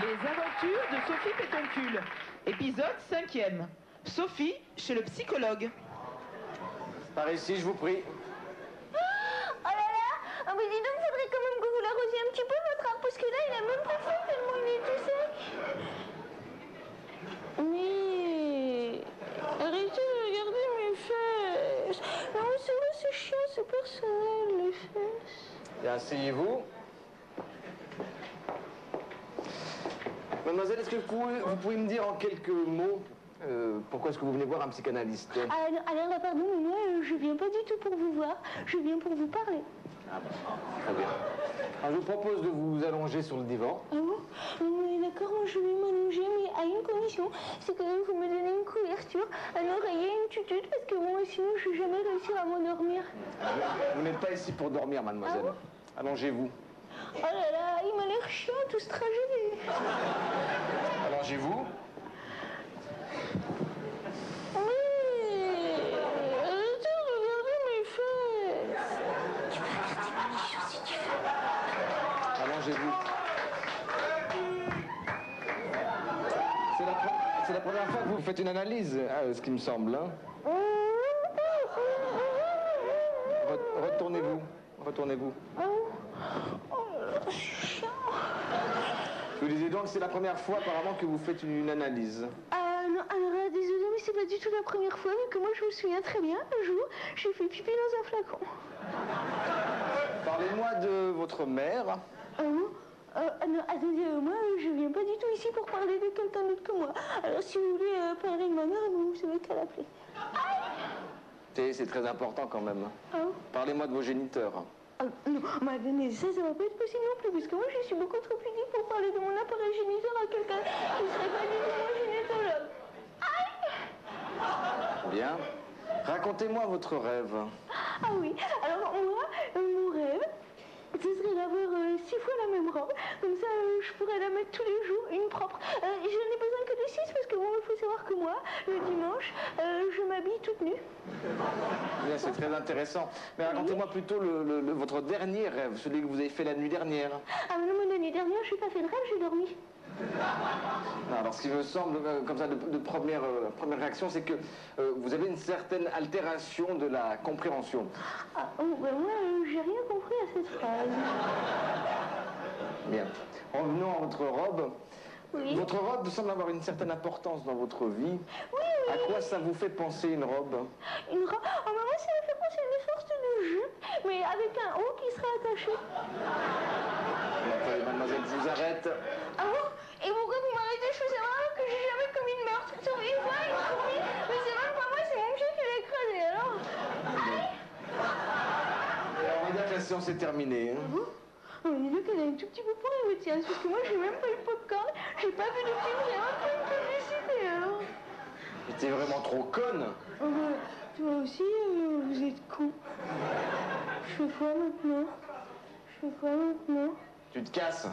Les aventures de Sophie Pétoncule. Épisode 5e. Sophie chez le psychologue. Par ici, je vous prie. Oh là là Ah mais dis donc, faudrait quand même que vous l'arrosiez un petit peu votre arbre, parce que là, il a même pas fait tellement il est tout sec. Mais... Arrêtez de regarder mes fesses. Non, mais c'est vrai, c'est chiant, c'est personnel, les fesses. Bien, asseyez-vous. Mademoiselle, est-ce que vous pouvez, vous pouvez me dire en quelques mots euh, pourquoi est-ce que vous venez voir un psychanalyste? Ah, alors là, pardon, mais moi, euh, je viens pas du tout pour vous voir, je viens pour vous parler. Ah bon, très bien. Alors, je vous propose de vous allonger sur le divan. Ah bon? Mais d'accord, moi je vais m'allonger, mais à une condition, c'est que vous me donnez une couverture, un oreiller, une tutute, parce que moi, sinon, je vais jamais réussir à m'endormir. Vous n'êtes pas ici pour dormir, mademoiselle. Ah Allongez-vous. Oh là là, il m'a l'air chiant tout ce trajet. Allongez-vous. Oui Arrêtez de regarder mes fesses Allongez-vous. C'est la, pre- c'est la première fois que vous faites une analyse, ah, ce qui me semble. hein. Re- Retournez-vous. Retournez-vous. Oh Je vous disais donc que c'est la première fois apparemment que vous faites une, une analyse. Ah non, alors là, désolé, mais c'est pas du tout la première fois, vu que moi je me souviens très bien, un jour, j'ai fait pipi dans un flacon. Parlez-moi de votre mère. Ah euh, ah non, attendez, euh, moi euh, je viens pas du tout ici pour parler de quelqu'un d'autre que moi. Alors si vous voulez euh, parler de ma mère, vous savez qu'à l'appeler. C'est c'est très important quand même. Ah bon? Parlez-moi de vos géniteurs. Ah, non, mais ça, ça va pas être possible non plus, parce que moi je suis beaucoup trop pudique pour parler de mon appareil géniteur à quelqu'un qui serait pas du tout mon gynécologue. Bien. Racontez-moi votre rêve. Ah oui, alors moi, euh, mon rêve, ce serait d'avoir euh, six fois la même robe. Comme ça, euh, je pourrais la mettre tous les jours, une propre. Je n'ai besoin que de six parce que bon, il faut savoir que moi, le dimanche, euh, je m'habille toute nue. Bien, c'est très intéressant. Mais racontez-moi plutôt le- le- le- votre dernier rêve, celui que vous avez fait la nuit dernière. Ah mais non, mon l'année dernière, je n'ai pas fait de rêve, j'ai dormi. Non, alors, ce qui me semble, euh, comme ça, de, de première, euh, première réaction, c'est que euh, vous avez une certaine altération de la compréhension. Ah, oh, ben moi, euh, j'ai rien compris à cette phrase. Bien. Revenons à votre robe. Oui. Votre robe semble avoir une certaine importance dans votre vie. Oui. À quoi ça vous fait penser une robe Une robe. Oh, mais moi, ça me fait penser à des sortes de jupe, mais avec un haut qui serait attaché. Attendez, mademoiselle, je vous arrête. Ah bon Et pourquoi vous m'arrêtez Je faisais vraiment que j'ai jamais commis de meurtre. Une fois, une fourmi. Mais c'est même pas moi, c'est mon chien qui l'a écrasé, alors. Alors, on va dire que la séance est terminée. hein. Oh, mais dis donc, elle est un tout petit peu pourrie, votre séance, parce que moi, j'ai même pas eu de popcorn, j'ai pas vu de film, j'ai même pas eu de publicité, alors. T'es vraiment trop conne Toi aussi, vous êtes con. Je fais quoi maintenant Je fais quoi maintenant Tu te casses.